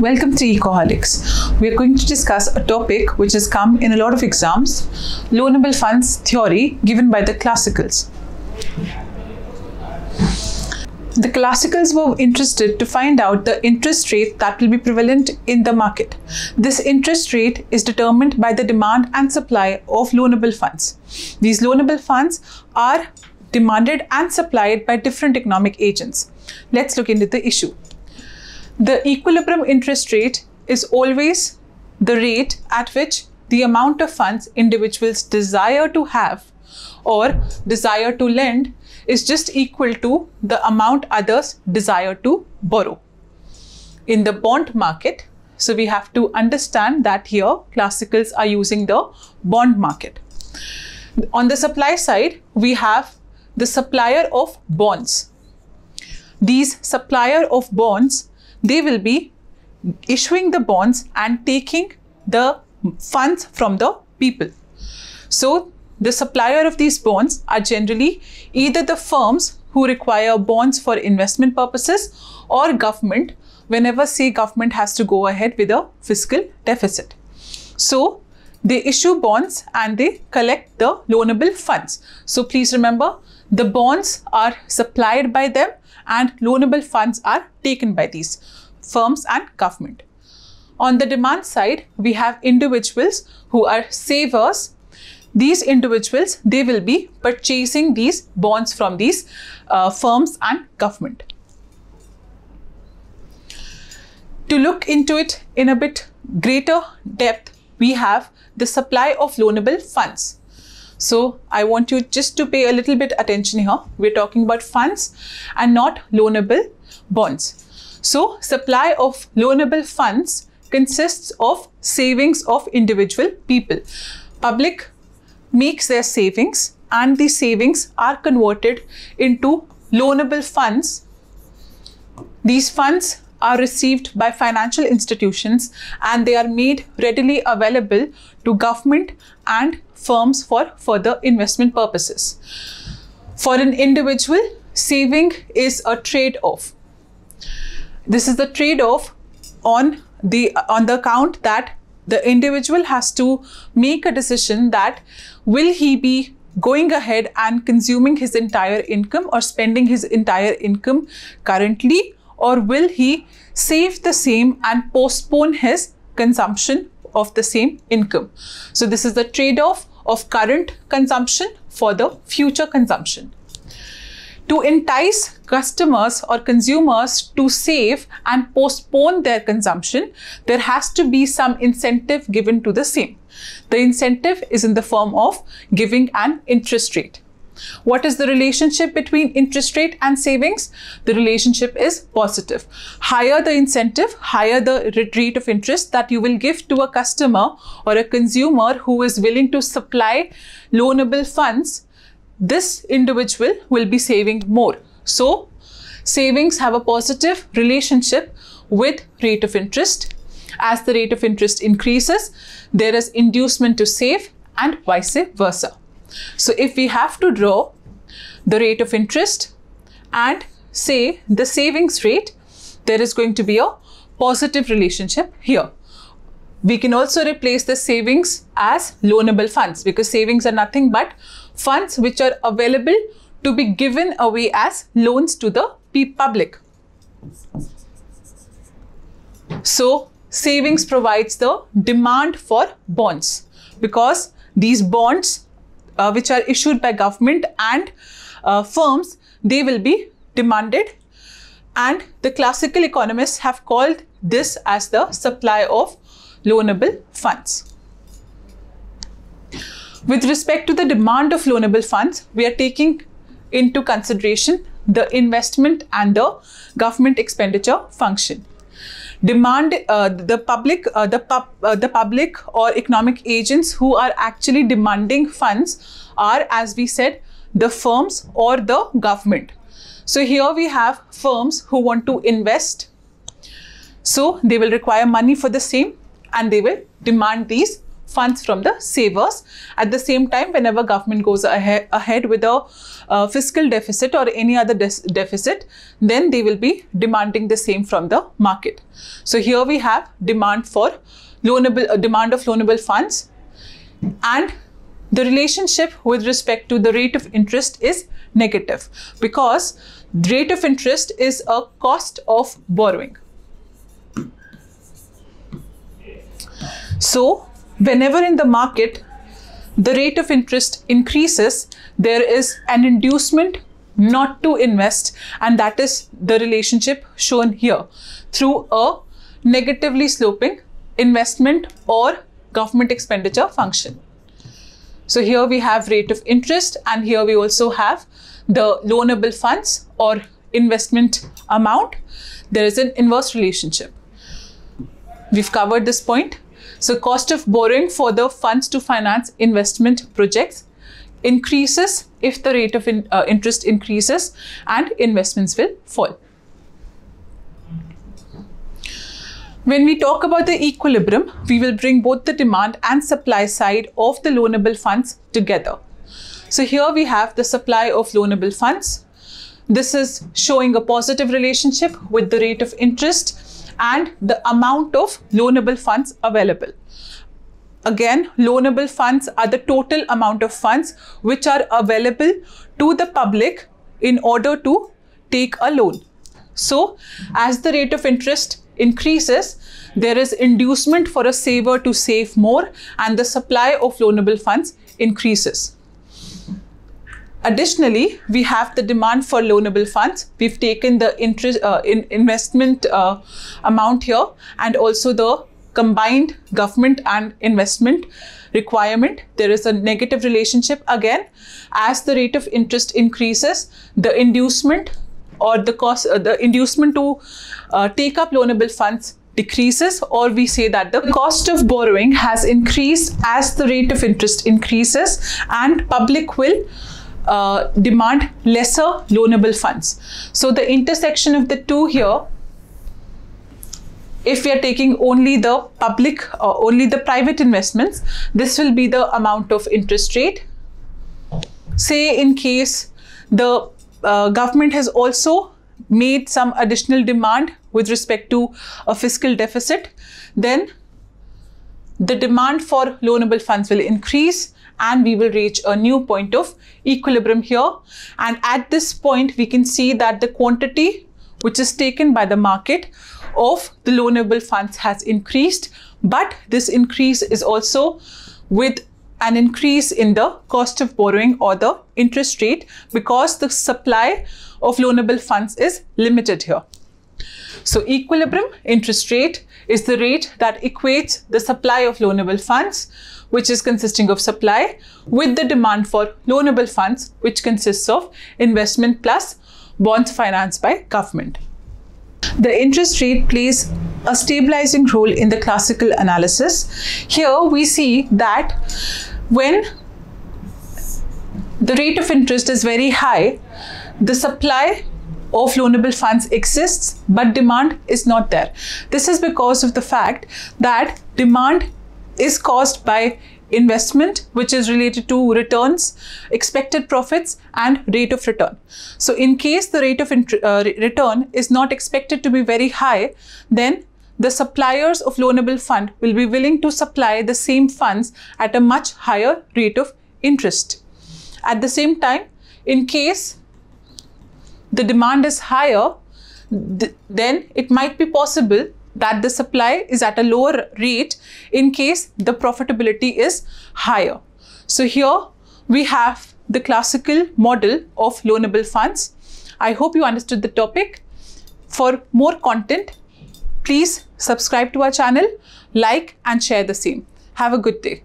Welcome to Ecoholics. We are going to discuss a topic which has come in a lot of exams loanable funds theory given by the classicals. The classicals were interested to find out the interest rate that will be prevalent in the market. This interest rate is determined by the demand and supply of loanable funds. These loanable funds are demanded and supplied by different economic agents. Let's look into the issue. The equilibrium interest rate is always the rate at which the amount of funds individuals desire to have or desire to lend is just equal to the amount others desire to borrow. In the bond market, so we have to understand that here classicals are using the bond market. On the supply side, we have the supplier of bonds. These supplier of bonds they will be issuing the bonds and taking the funds from the people. So, the supplier of these bonds are generally either the firms who require bonds for investment purposes or government whenever say government has to go ahead with a fiscal deficit. So, they issue bonds and they collect the loanable funds. So, please remember the bonds are supplied by them and loanable funds are taken by these firms and government. On the demand side, we have individuals who are savers. These individuals, they will be purchasing these bonds from these uh, firms and government. To look into it in a bit greater depth, we have the supply of loanable funds. So I want you just to pay a little bit attention here. We're talking about funds and not loanable bonds. So supply of loanable funds consists of savings of individual people. Public makes their savings and these savings are converted into loanable funds. These funds are received by financial institutions and they are made readily available to government and firms for further investment purposes. For an individual, saving is a trade-off. This is the trade-off on the on the account that the individual has to make a decision that will he be going ahead and consuming his entire income or spending his entire income currently or will he save the same and postpone his consumption of the same income. So this is the trade-off of current consumption for the future consumption. To entice customers or consumers to save and postpone their consumption, there has to be some incentive given to the same. The incentive is in the form of giving an interest rate. What is the relationship between interest rate and savings? The relationship is positive. Higher the incentive, higher the rate of interest that you will give to a customer or a consumer who is willing to supply loanable funds, this individual will be saving more. So, savings have a positive relationship with rate of interest. As the rate of interest increases, there is inducement to save and vice versa. So if we have to draw the rate of interest and say the savings rate, there is going to be a positive relationship here. We can also replace the savings as loanable funds because savings are nothing but funds which are available to be given away as loans to the public. So savings provides the demand for bonds because these bonds uh, which are issued by government and uh, firms, they will be demanded. And the classical economists have called this as the supply of loanable funds. With respect to the demand of loanable funds, we are taking into consideration the investment and the government expenditure function demand uh, the public uh, the pub uh, the public or economic agents who are actually demanding funds are as we said the firms or the government. So here we have firms who want to invest. So they will require money for the same and they will demand these funds from the savers. At the same time, whenever government goes ahead, ahead with a uh, fiscal deficit or any other deficit, then they will be demanding the same from the market. So here we have demand for loanable, uh, demand of loanable funds and the relationship with respect to the rate of interest is negative because the rate of interest is a cost of borrowing. So whenever in the market the rate of interest increases, there is an inducement not to invest and that is the relationship shown here through a negatively sloping investment or government expenditure function. So here we have rate of interest and here we also have the loanable funds or investment amount. There is an inverse relationship. We've covered this point. So cost of borrowing for the funds to finance investment projects increases if the rate of in, uh, interest increases and investments will fall. When we talk about the equilibrium, we will bring both the demand and supply side of the loanable funds together. So here we have the supply of loanable funds. This is showing a positive relationship with the rate of interest and the amount of loanable funds available. Again, loanable funds are the total amount of funds which are available to the public in order to take a loan. So, as the rate of interest increases, there is inducement for a saver to save more and the supply of loanable funds increases. Additionally, we have the demand for loanable funds. We've taken the interest uh, in investment uh, amount here and also the combined government and investment requirement. There is a negative relationship again. As the rate of interest increases, the inducement or the cost, uh, the inducement to uh, take up loanable funds decreases or we say that the cost of borrowing has increased as the rate of interest increases and public will uh, demand lesser loanable funds. So the intersection of the two here, if we are taking only the public or uh, only the private investments, this will be the amount of interest rate. Say in case the uh, government has also made some additional demand with respect to a fiscal deficit, then the demand for loanable funds will increase and we will reach a new point of equilibrium here. And at this point, we can see that the quantity which is taken by the market of the loanable funds has increased, but this increase is also with an increase in the cost of borrowing or the interest rate because the supply of loanable funds is limited here. So equilibrium interest rate is the rate that equates the supply of loanable funds which is consisting of supply with the demand for loanable funds, which consists of investment plus bonds financed by government. The interest rate plays a stabilizing role in the classical analysis. Here we see that when the rate of interest is very high, the supply of loanable funds exists, but demand is not there. This is because of the fact that demand is caused by investment, which is related to returns, expected profits, and rate of return. So, in case the rate of uh, return is not expected to be very high, then the suppliers of loanable fund will be willing to supply the same funds at a much higher rate of interest. At the same time, in case the demand is higher, th then it might be possible that the supply is at a lower rate in case the profitability is higher. So here we have the classical model of loanable funds. I hope you understood the topic. For more content, please subscribe to our channel, like and share the same. Have a good day.